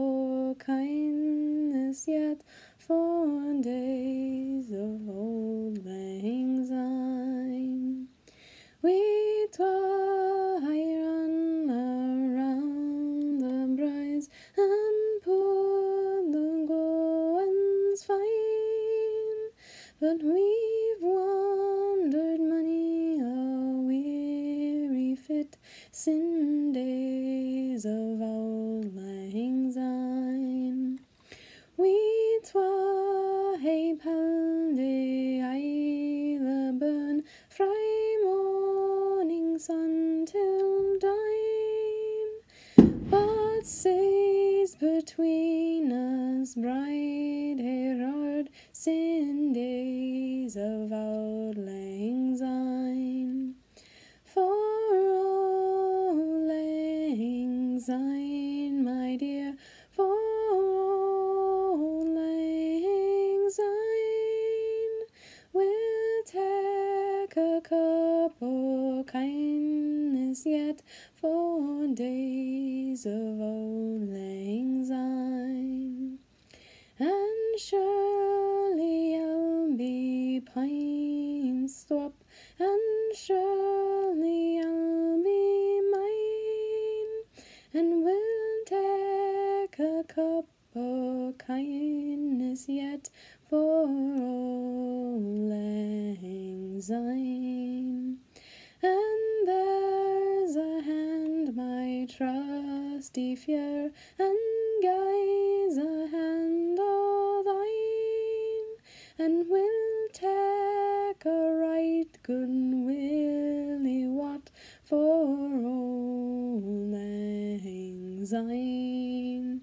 o' kindness yet for days of old lang syne. We hae run around the braes and put the goings fine, but we've wandered many a weary fit sin days of old hae pulled the burn frae morning sun till dine, but says between us bride Herard sin days of old lang syne. For old lang syne, a cup o' kindness yet for days of old lang syne. And surely I'll be pine stop, and surely I'll be mine, and we'll take a cup o' kindness yet for old syne. And there's a hand, my trusty fear, and Guy's a hand o' thine, and we'll take a right good willy wat for lang syne.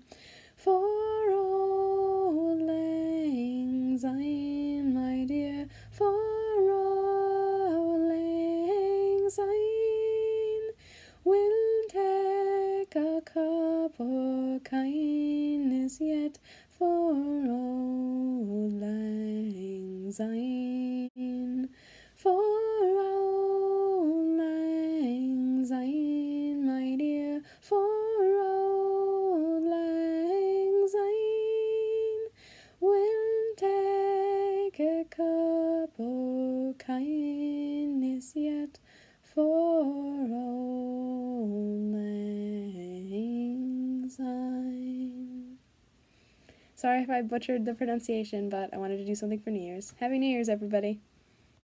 For old lang syne, my dear, for take a cup o' kindness yet for old lang. Sorry if I butchered the pronunciation, but I wanted to do something for New Year's. Happy New Year's, everybody!